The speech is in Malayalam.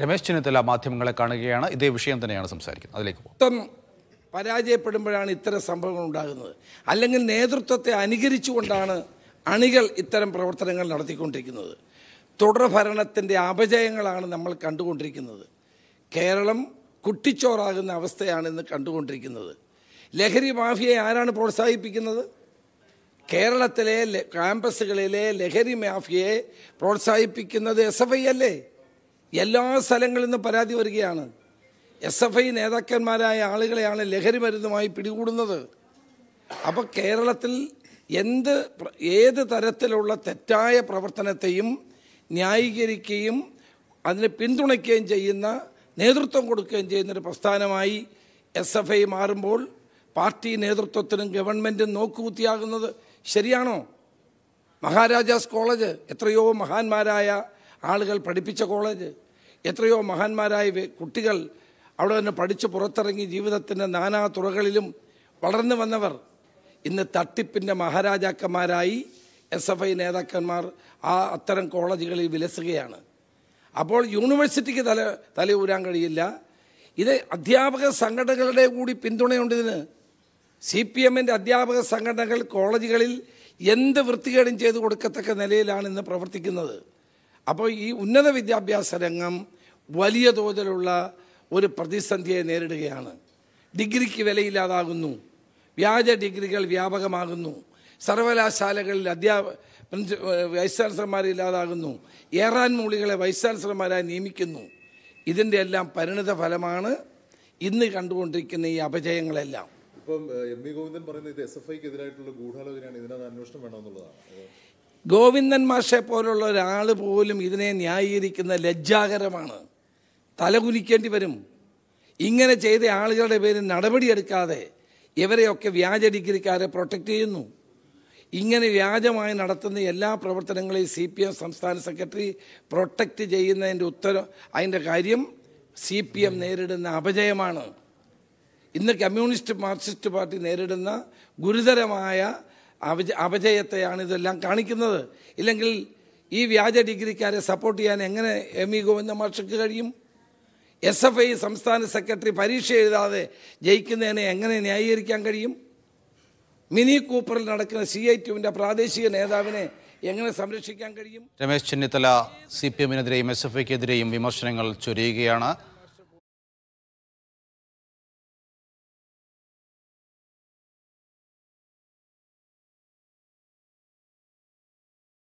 രമേശ് ചെന്നിത്തല മാധ്യമങ്ങളെ കാണുകയാണ്. ഇതേ വിഷയം തന്നെയാണ് സംസാരിക്കുന്നത്. അതിലേക്ക് പോകും പരാജയപ്പെടുമ്പോഴാണ് ഇത്തരം സംഭവങ്ങൾ ഉണ്ടാകുന്നത്. അല്ലെങ്കിൽ നേതൃത്വത്തെ അനുകരിച്ചുകൊണ്ടാണ് അണികൾ ഇത്തരം പ്രവർത്തനങ്ങൾ നടത്തിക്കൊണ്ടിരിക്കുന്നത്. തുടർ ഭരണത്തിന്റെ അപജയങ്ങളാണ് നമ്മൾ കണ്ടുകൊണ്ടിരിക്കുന്നത്. കേരളം കുട്ടിച്ചോറാകുന്ന അവസ്ഥയാണ് ഇന്ന് കണ്ടുകൊണ്ടിരിക്കുന്നത്. ലഹരി മാഫിയെ ആരാണ് പ്രോത്സാഹിപ്പിക്കുന്നത്? കേരളത്തിലെ ക്യാമ്പസുകളിലെ ലഹരി മാഫിയയെ പ്രോത്സാഹിപ്പിക്കുന്നത് എസ് എഫ് ഐ അല്ലേ? എല്ലാ സ്ഥലങ്ങളിൽ നിന്നും പരാതി വരികയാണ്. എസ് എഫ് ഐ നേതാക്കന്മാരായ ആളുകളെയാണ് ലഹരി മരുന്നുമായി പിടികൂടുന്നത്. അപ്പോൾ കേരളത്തിൽ എന്ത് ഏത് തരത്തിലുള്ള തെറ്റായ പ്രവർത്തനത്തെയും ന്യായീകരിക്കുകയും അതിനെ പിന്തുണയ്ക്കുകയും ചെയ്യുന്ന നേതൃത്വം കൊടുക്കുകയും ചെയ്യുന്നൊരു പ്രസ്ഥാനമായി എസ് എഫ് ഐ മാറുമ്പോൾ പാർട്ടി നേതൃത്വത്തിനും ഗവൺമെന്റും നോക്കുകുത്തിയാകുന്നത് ശരിയാണോ? മഹാരാജാസ് കോളേജ് എത്രയോ മഹാന്മാരായ ആളുകൾ പഠിപ്പിച്ച കോളേജ്. എത്രയോ മഹാന്മാരായ കുട്ടികൾ അവിടെ നിന്ന് പഠിച്ച് പുറത്തിറങ്ങി ജീവിതത്തിന്റെ നാനാ തുറകളിലും വളർന്നു വന്നവർ. ഇന്ന് തട്ടിപ്പിന്റെ മഹാരാജാക്കന്മാരായി എസ് എഫ് ഐ നേതാക്കന്മാർ ആ അത്തരം കോളേജുകളിൽ വിലസുകയാണ്. അപ്പോൾ യൂണിവേഴ്സിറ്റിക്ക് തല തലയൂരാൻ കഴിയില്ല. ഇത് അധ്യാപക സംഘടനകളുടെ കൂടി പിന്തുണയുണ്ട് ഇതിന്. സി പി എമ്മിന്റെ അധ്യാപക സംഘടനകൾ കോളേജുകളിൽ എന്ത് വൃത്തികേടും ചെയ്തു കൊടുക്കത്തക്ക നിലയിലാണ് ഇന്ന് പ്രവർത്തിക്കുന്നത്. അപ്പോൾ ഈ ഉന്നത വിദ്യാഭ്യാസ രംഗം വലിയ തോതിലുള്ള ഒരു പ്രതിസന്ധിയെ നേരിടുകയാണ്. ഡിഗ്രിക്ക് വിലയില്ലാതാകുന്നു. വ്യാജ ഡിഗ്രികൾ വ്യാപകമാകുന്നു. സർവകലാശാലകളിൽ അധ്യാപ വൈസ് ചാൻസലർമാർ ഇല്ലാതാകുന്നു. ഏറാൻ മൂളികളെ വൈസ് ചാൻസലർമാരായി നിയമിക്കുന്നു. ഇതിന്റെ എല്ലാം പരിണിത ഫലമാണ് ഇന്ന് കണ്ടുകൊണ്ടിരിക്കുന്ന ഈ അപജയങ്ങളെല്ലാം. ഇപ്പം എം വി ഗോവിന്ദൻ പറയുന്നത് ഇത് എസ് എഫ് ഗൂഢാലോചനയാണ്. ഇതിനകത്ത് അന്വേഷണം വേണമെന്നുള്ളതാണ്. ഗോവിന്ദൻ മാഷെ പോലുള്ള ഒരാൾ പോലും ഇതിനെ ന്യായീകരിക്കുന്ന ലജ്ജാകരമാണ്. തലകുലിക്കേണ്ടി വരും. ഇങ്ങനെ ചെയ്ത ആളുകളുടെ പേരിൽ നടപടിയെടുക്കാതെ ഇവരെയൊക്കെ വ്യാജ ഡിഗ്രിക്കാരെ പ്രൊട്ടക്റ്റ് ചെയ്യുന്നു. ഇങ്ങനെ വ്യാജമായി നടത്തുന്ന എല്ലാ പ്രവർത്തനങ്ങളെയും സി പി എം സംസ്ഥാന സെക്രട്ടറി പ്രൊട്ടക്റ്റ് ചെയ്യുന്നതിന്റെ ഉത്തരം അതിന്റെ കാര്യം സി പി എം നേരിടുന്ന അപജയമാണ്. ഇന്ന് കമ്മ്യൂണിസ്റ്റ് മാർക്സിസ്റ്റ് പാർട്ടി നേരിടുന്ന ഗുരുതരമായ അപജ അപജയത്തെയാണ് ഇതെല്ലാം കാണിക്കുന്നത്. ഇല്ലെങ്കിൽ ഈ വ്യാജ ഡിഗ്രിക്കാരെ സപ്പോർട്ട് ചെയ്യാൻ എങ്ങനെ എം ഇ ഗോവിന്ദ മാഷക്ക് കഴിയും? എസ് എഫ് ഐ സംസ്ഥാന സെക്രട്ടറി പരീക്ഷ എഴുതാതെ ജയിക്കുന്നതിനെ എങ്ങനെ ന്യായീകരിക്കാൻ കഴിയും? മിനി കൂപ്പറിൽ നടക്കുന്ന സി ഐ ടിവിന്റെ പ്രാദേശിക നേതാവിനെ എങ്ങനെ സംരക്ഷിക്കാൻ കഴിയും? രമേശ് ചെന്നിത്തല സി പി എമ്മിനെതിരെയും എസ് എഫ് ഐക്കെതിരെയും വിമർശനങ്ങൾ ചൊരിയുകയാണ്.